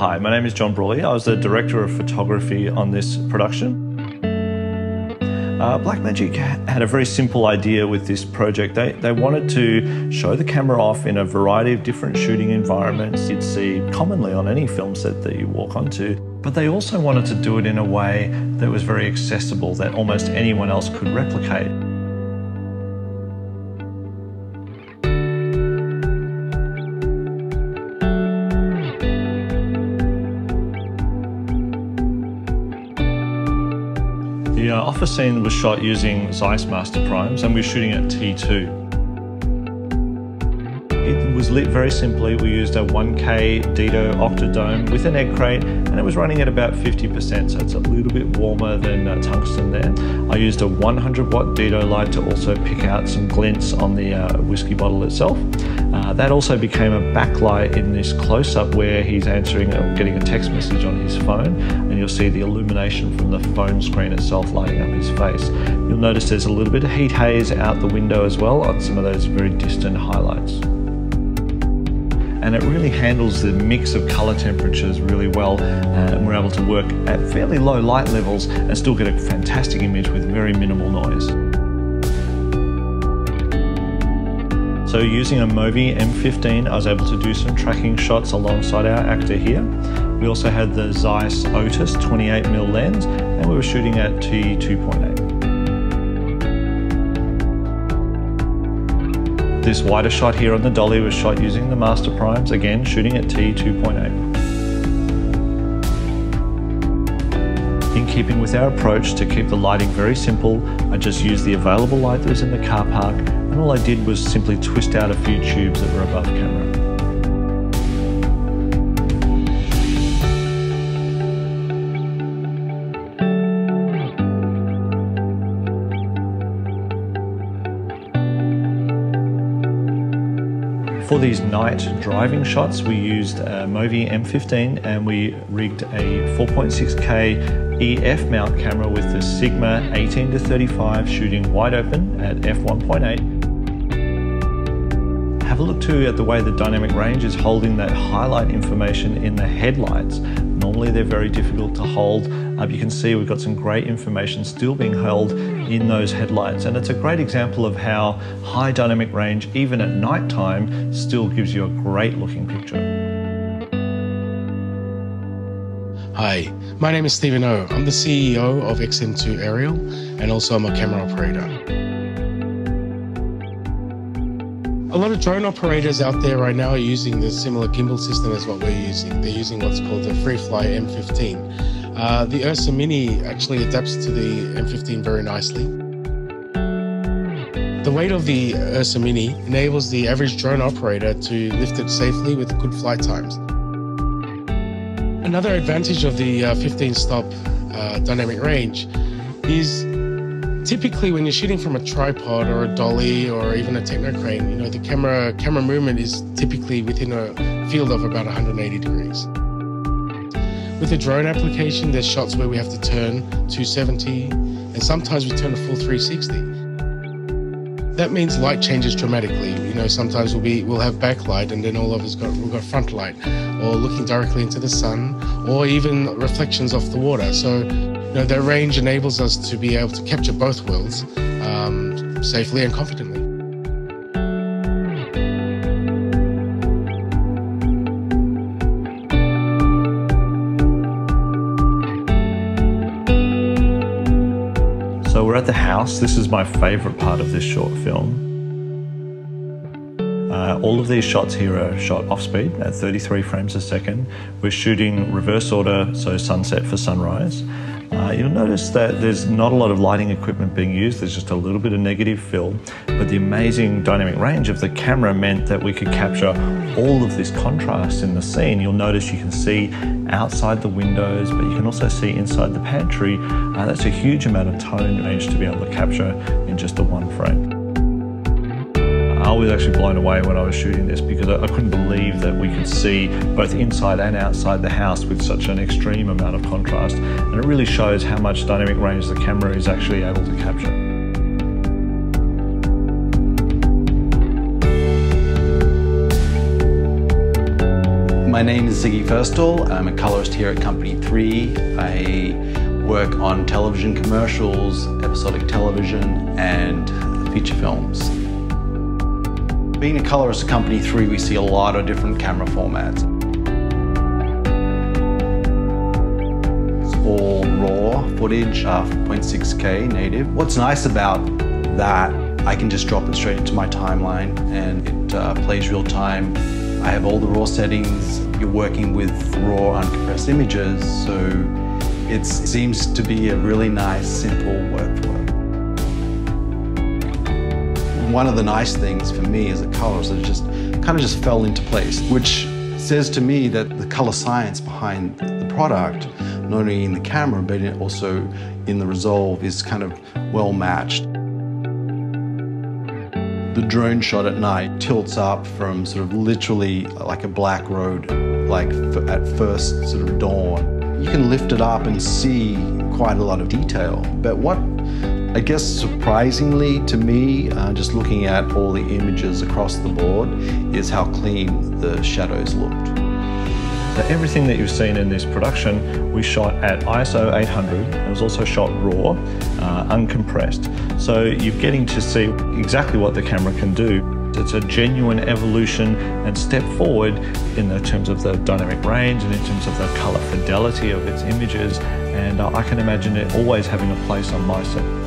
Hi, my name is John Brawley. I was the director of photography on this production. Uh, Blackmagic had a very simple idea with this project. They, they wanted to show the camera off in a variety of different shooting environments you'd see commonly on any film set that you walk onto. But they also wanted to do it in a way that was very accessible, that almost anyone else could replicate. The uh, office scene was shot using Zeiss Master Primes and we were shooting at T2. Was lit very simply. We used a 1K Dedo Octodome with an egg crate and it was running at about 50%, so it's a little bit warmer than uh, tungsten there. I used a 100 watt Dedo light to also pick out some glints on the uh, whiskey bottle itself. Uh, that also became a backlight in this close-up where he's answering or getting a text message on his phone and you'll see the illumination from the phone screen itself lighting up his face. You'll notice there's a little bit of heat haze out the window as well on some of those very distant highlights and it really handles the mix of color temperatures really well uh, and we're able to work at fairly low light levels and still get a fantastic image with very minimal noise. So using a Movi M15 I was able to do some tracking shots alongside our actor here. We also had the Zeiss Otus 28mm lens and we were shooting at T2.8. This wider shot here on the dolly was shot using the Master Primes, again shooting at T2.8. In keeping with our approach to keep the lighting very simple, I just used the available light that was in the car park and all I did was simply twist out a few tubes that were above camera. For these night driving shots, we used a Movi M15 and we rigged a 4.6K EF mount camera with the Sigma 18 to 35 shooting wide open at f1.8. Have a look too at the way the dynamic range is holding that highlight information in the headlights. Normally they're very difficult to hold. Uh, you can see we've got some great information still being held in those headlights and it's a great example of how high dynamic range, even at night time, still gives you a great looking picture. Hi, my name is Stephen O. I'm the CEO of XM2 Aerial and also I'm a camera operator. A lot of drone operators out there right now are using the similar gimbal system as what we're using. They're using what's called the FreeFly M15. Uh, the Ursa Mini actually adapts to the M15 very nicely. The weight of the Ursa Mini enables the average drone operator to lift it safely with good flight times. Another advantage of the uh, 15 stop uh, dynamic range is typically when you're shooting from a tripod or a dolly or even a techno crane, you know, the camera camera movement is typically within a field of about 180 degrees. With a drone application, there's shots where we have to turn 270 and sometimes we turn a full 360. That means light changes dramatically. You know, sometimes we'll be we'll have backlight and then all of us got we've got front light or looking directly into the sun or even reflections off the water. So you know, that range enables us to be able to capture both worlds um, safely and confidently. So we're at the house. This is my favorite part of this short film. Uh, all of these shots here are shot off speed at 33 frames a second. We're shooting reverse order, so sunset for sunrise. Uh, you'll notice that there's not a lot of lighting equipment being used, there's just a little bit of negative fill, but the amazing dynamic range of the camera meant that we could capture all of this contrast in the scene. You'll notice you can see outside the windows, but you can also see inside the pantry. Uh, that's a huge amount of tone range to be able to capture in just the one frame. I was actually blown away when I was shooting this because I, couldn't believe that we could see both inside and outside the house with such an extreme amount of contrast. And it really shows how much dynamic range the camera is actually able to capture. My My name is Siggy Ferstl. I'm a colorist here at Company 3. I work on television commercials, episodic television, and feature films. Being a colorist at Company 3, we see a lot of different camera formats. It's all raw footage, uh, 0.6K native. What's nice about that, I can just drop it straight into my timeline and it uh, plays real time. I have all the raw settings. You're working with raw uncompressed images, so it seems to be a really nice, simple workflow. One of the nice things for me is the colors that just kind of just fell into place, which says to me that the color science behind the product, not only in the camera, but also in the resolve is kind of well matched. The drone shot at night tilts up from sort of literally like a black road, like at first sort of dawn. You can lift it up and see quite a lot of detail. But what I guess surprisingly to me, uh, just looking at all the images across the board, is how clean the shadows looked. So everything that you've seen in this production, we shot at ISO 800. It was also shot raw, uh, uncompressed. So you're getting to see exactly what the camera can do. It's a genuine evolution and step forward in terms of the dynamic range and in terms of the color fidelity of its images. And uh, I can imagine it always having a place on my set.